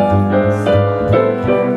Música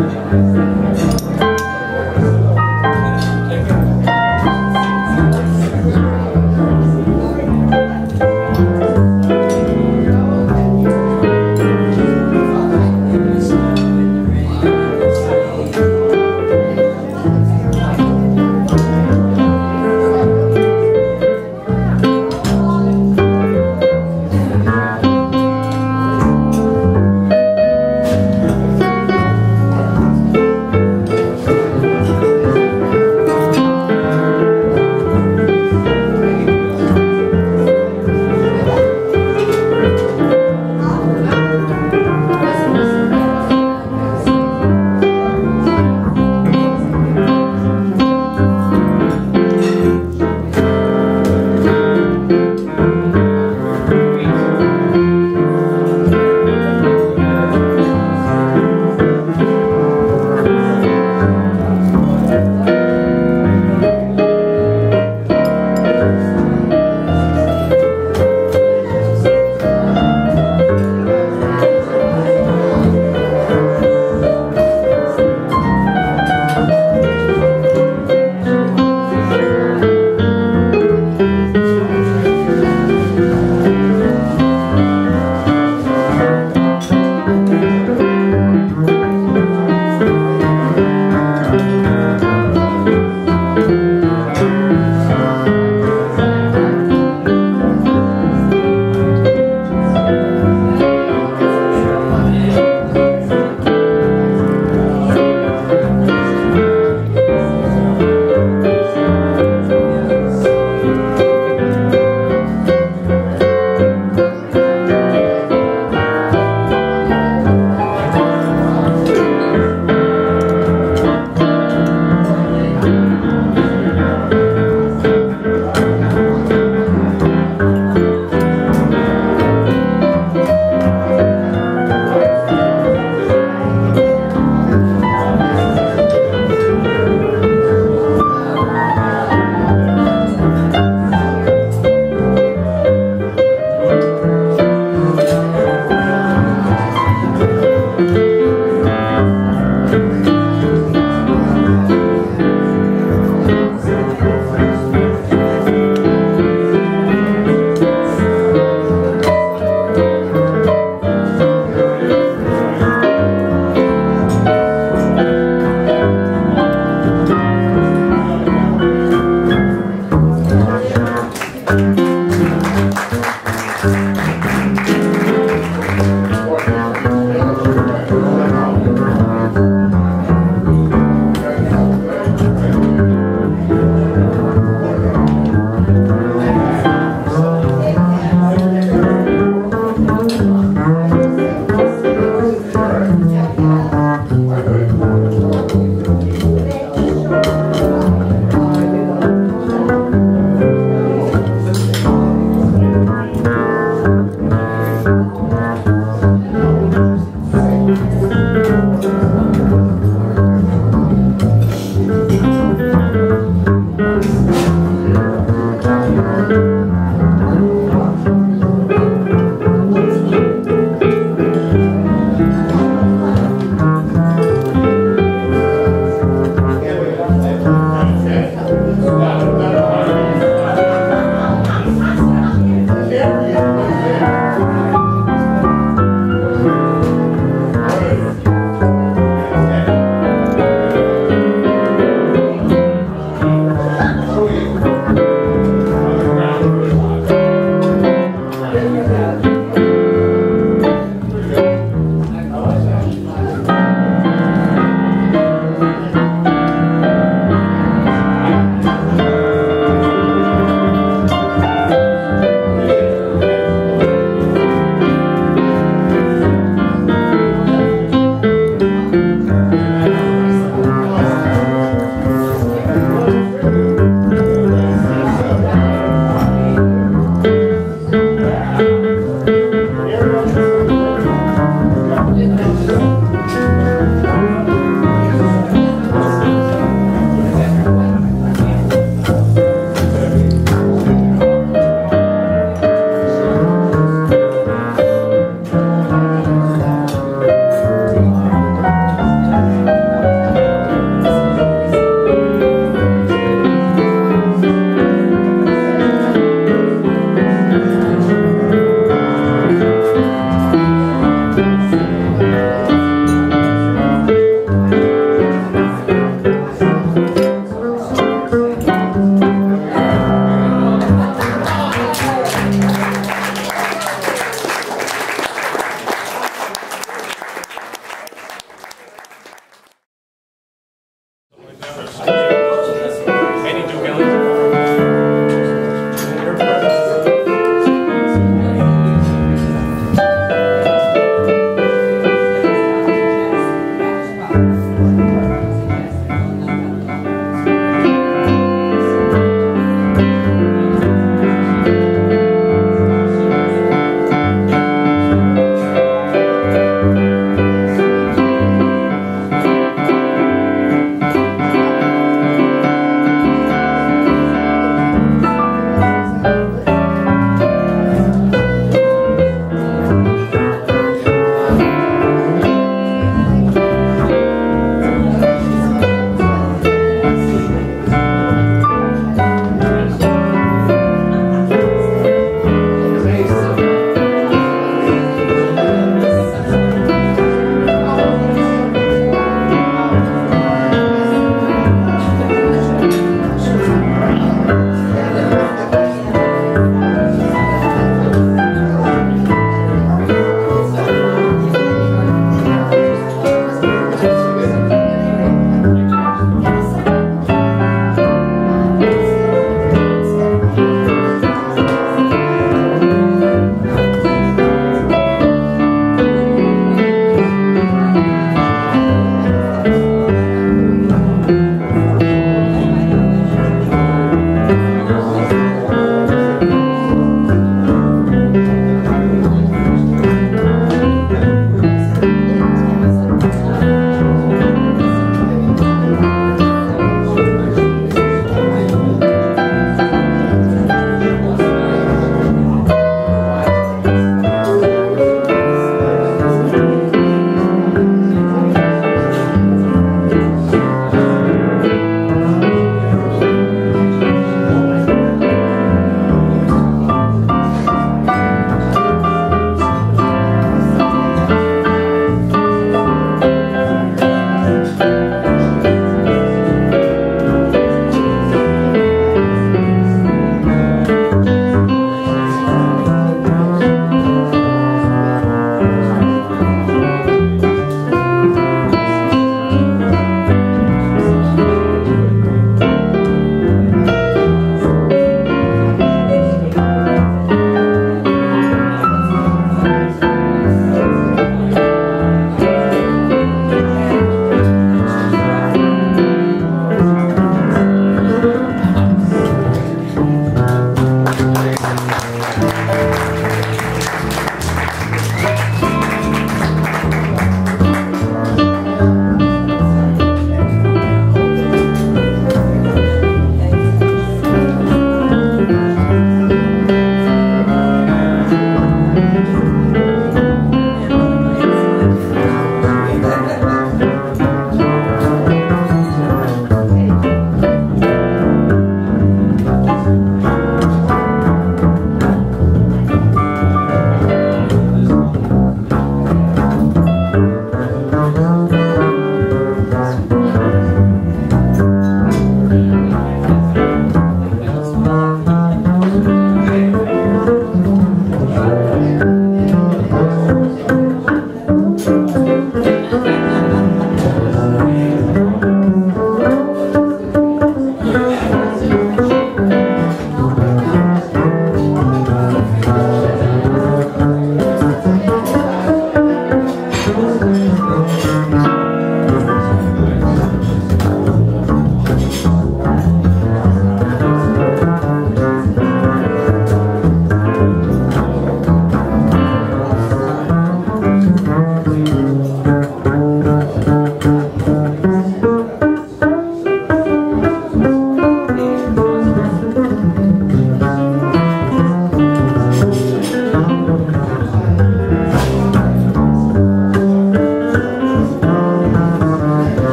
Música